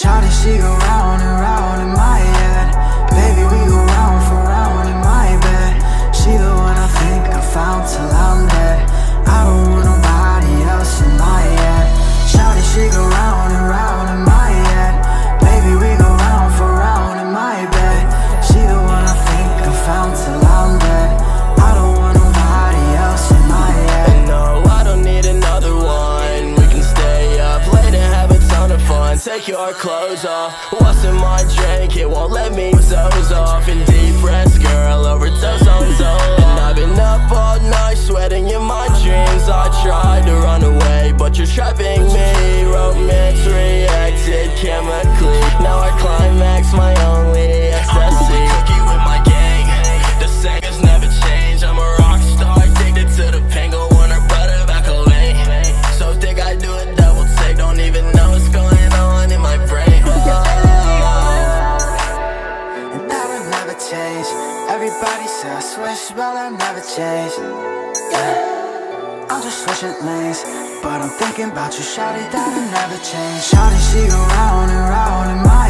Shawty, she gon' take your clothes off. What's in my drink? It won't let me doze off. In deep breaths, girl, overdose on zone And I've been up all night, sweating in my dreams. I tried to run away, but you're trapping Everybody said I switched, but I never change. yeah. I'm just switching lanes But I'm thinking about you, shawty, that I never change, Shawty, she go round and round in my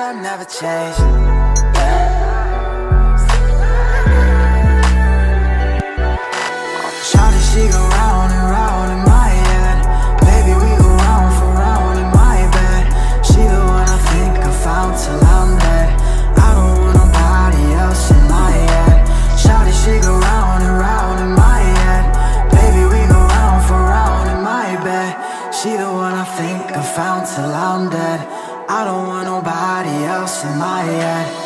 I never change. Yeah. Shawty, she go round and round in my head. Baby, we go round for round in my bed. She the one I think I found till I'm dead. I don't want nobody else in my. Shawty, she go round and round in my. Baby, we go round for round in my bed. She the one I think I found till I'm dead. I don't want nobody else in my head.